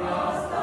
cross